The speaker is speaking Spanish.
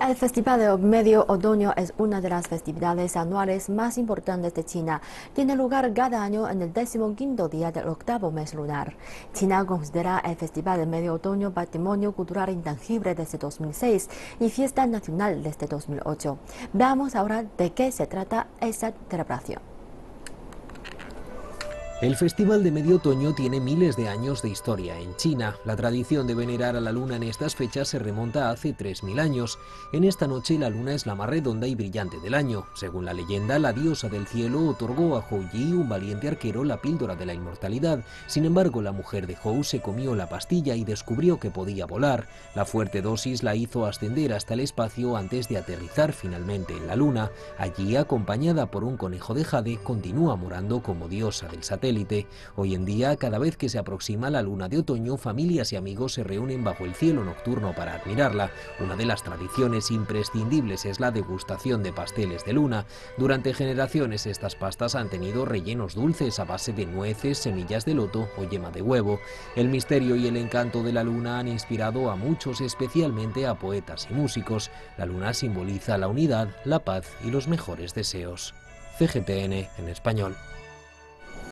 El Festival de Medio Otoño es una de las festividades anuales más importantes de China. Tiene lugar cada año en el 15 día del octavo mes lunar. China considera el Festival de Medio Otoño Patrimonio Cultural Intangible desde 2006 y fiesta nacional desde 2008. Veamos ahora de qué se trata esta celebración. El Festival de Medio Otoño tiene miles de años de historia en China. La tradición de venerar a la luna en estas fechas se remonta a hace 3.000 años. En esta noche la luna es la más redonda y brillante del año. Según la leyenda, la diosa del cielo otorgó a Hou Yi, un valiente arquero, la píldora de la inmortalidad. Sin embargo, la mujer de Hou se comió la pastilla y descubrió que podía volar. La fuerte dosis la hizo ascender hasta el espacio antes de aterrizar finalmente en la luna. Allí, acompañada por un conejo de jade, continúa morando como diosa del Hoy en día, cada vez que se aproxima la luna de otoño, familias y amigos se reúnen bajo el cielo nocturno para admirarla. Una de las tradiciones imprescindibles es la degustación de pasteles de luna. Durante generaciones estas pastas han tenido rellenos dulces a base de nueces, semillas de loto o yema de huevo. El misterio y el encanto de la luna han inspirado a muchos, especialmente a poetas y músicos. La luna simboliza la unidad, la paz y los mejores deseos. CGTN en español.